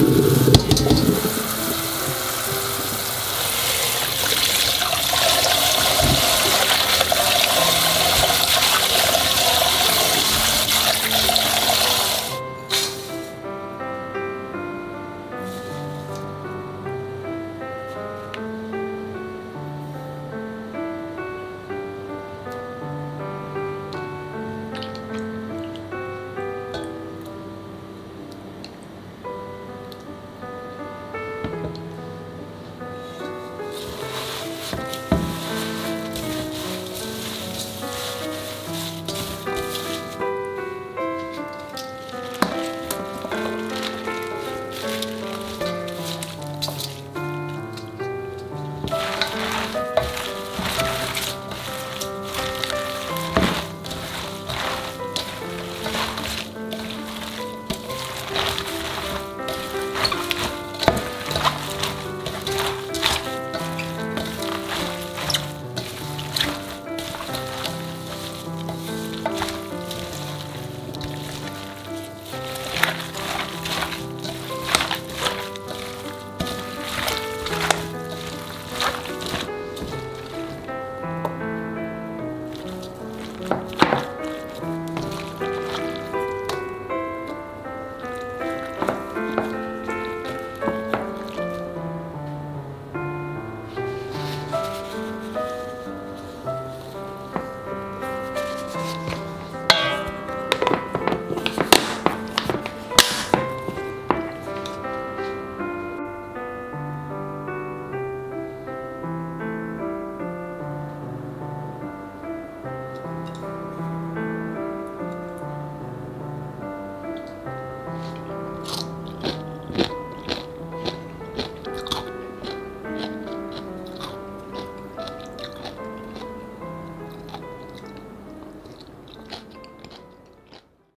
good.